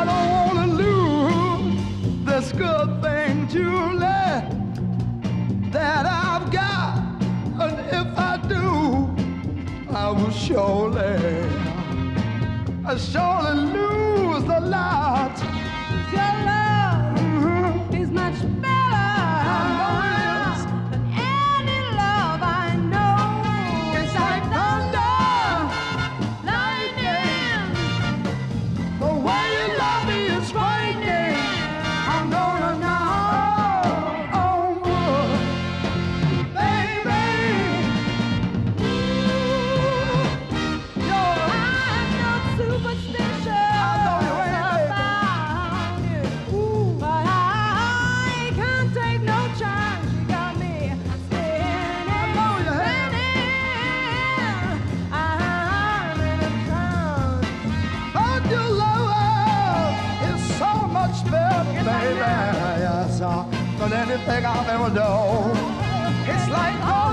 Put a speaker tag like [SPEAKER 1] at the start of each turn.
[SPEAKER 1] I don't wanna lose this
[SPEAKER 2] good thing, Julie, that I've got. And if I do,
[SPEAKER 1] I
[SPEAKER 2] will surely, I surely
[SPEAKER 1] lose your love is so much better, baby. Yes, uh, than anything I've ever known. It's like. Oh,